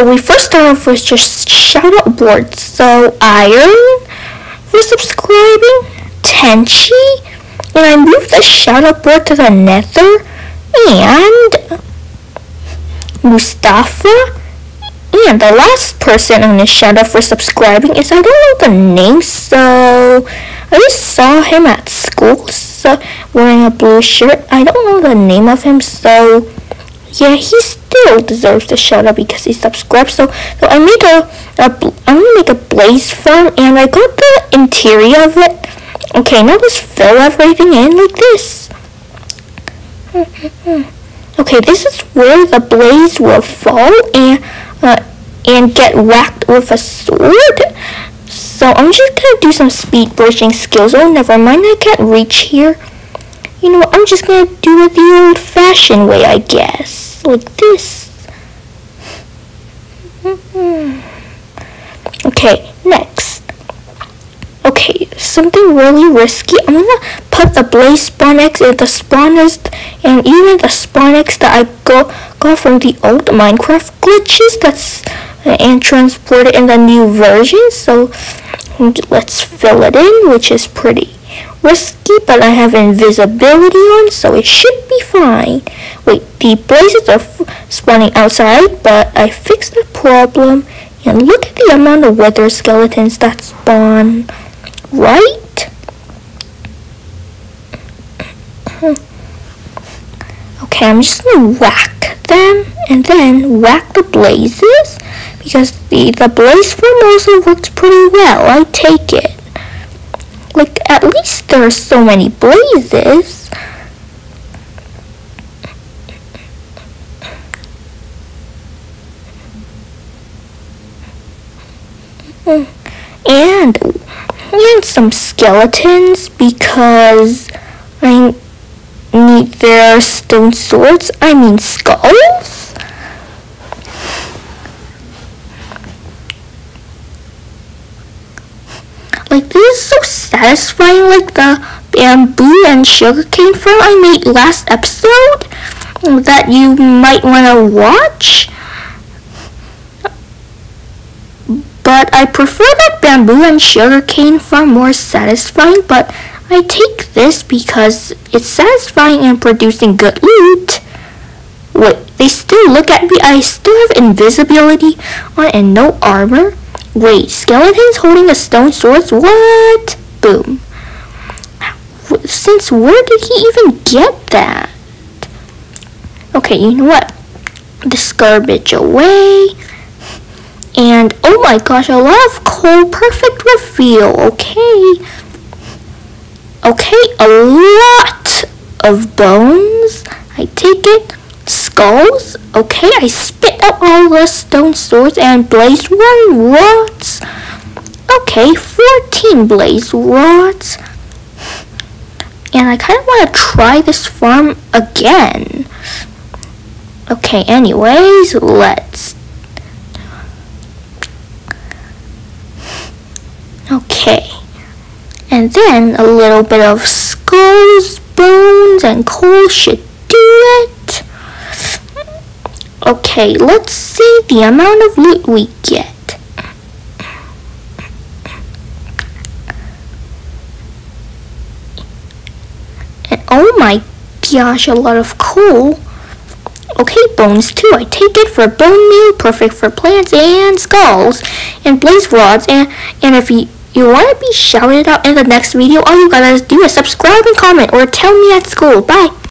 So we first start off with just shout out boards. So Iron for subscribing, Tenchi, and I moved the shout out board to the Nether, and Mustafa. And the last person on the shout out for subscribing is I don't know the name, so I just saw him at school, so wearing a blue shirt. I don't know the name of him, so yeah, he deserves the shout out because he subscribed. So, so I made a, a I'm gonna make a blaze farm, and I got the interior of it. Okay, now let's fill everything in like this. Okay, this is where the blaze will fall and uh, and get whacked with a sword. So I'm just gonna do some speed bridging skills. Oh, never mind, I can't reach here. You know, I'm just gonna do it the old-fashioned way, I guess. Like this. okay, next. Okay, something really risky. I'm gonna put the blaze spawn eggs in the spawners and even the spawn eggs that I go got from the old Minecraft glitches that's and transport it in the new version. So let's fill it in, which is pretty risky, but I have invisibility on, so it should be fine. Wait, the blazes are spawning outside, but I fixed the problem. And look at the amount of wither skeletons that spawn, right? Okay, I'm just gonna whack them and then whack the blazes because the, the blaze farm also works pretty well. I take it. At least there are so many blazes. And, and some skeletons because I need their stone swords, I mean skulls. Like this is so satisfying like the bamboo and sugarcane farm I made last episode that you might want to watch. But I prefer that bamboo and sugarcane farm more satisfying, but I take this because it's satisfying and producing good loot. Wait, they still look at me. I still have invisibility on and no armor. Wait, skeletons holding a stone sword? What? Boom. Since where did he even get that? Okay, you know what? This garbage away. And oh my gosh, a lot of coal. Perfect reveal. Okay. Okay, a lot of bones. I take it skulls. Okay, I spit out all the stone swords and blaze rods. Okay, 14 blaze rods. And I kind of want to try this farm again. Okay, anyways, let's... Okay. And then a little bit of skulls, bones, and coal should do it. Okay, let's see the amount of loot we get. And oh my gosh, a lot of coal. Okay, bones too. I take it for bone meal, perfect for plants and skulls, and blaze rods. And and if you you want to be shouted out in the next video, all you gotta do is subscribe and comment or tell me at school. Bye.